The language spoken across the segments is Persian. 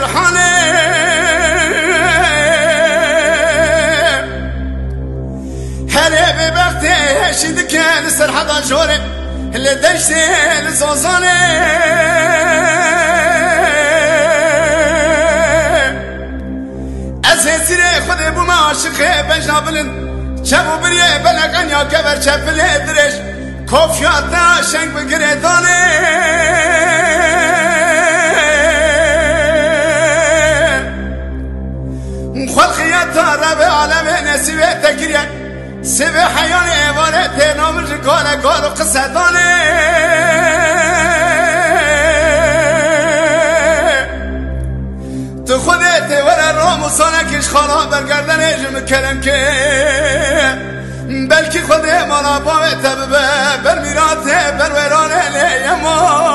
روحانه هره به بخته شید که سر حدا جوره لدشت لزوزانه از سیر خود بوم عاشقه بجنا بلند چبو بریه بلقن یا گبر چپله درش کافیات دا شنگ بگره دانه خلقیت سبه حیان ایوانه تنام رکال کار و قصدانه. تو خودت ور رام و سانکش خانا برگردن اجم کرم که. بلکه خود مانا باوه تبه بر میرات بر وران لیما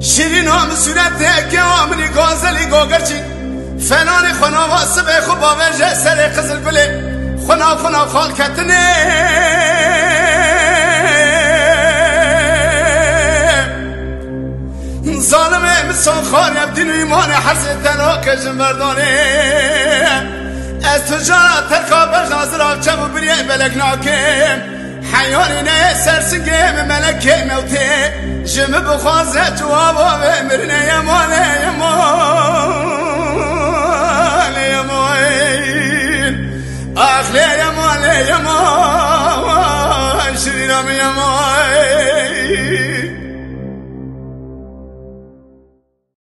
شیرین هم صورت که آمنی گازلی گوگرچی فنان خنا واسه به خوب آورجه سر قزل گله خنا خنا خال کتنه ظالم مثال خار یبدین و ایمان حرز تنها کشم بردانه از تو جانا ترکا برش ناظر آفچم و بریه بلک ناکم حیانی نه سرسنگم ملکه موته. جمع بخوازه تو آبا بمرنه یمانه یمان آخ لی یمانه یمان شیرینم یمان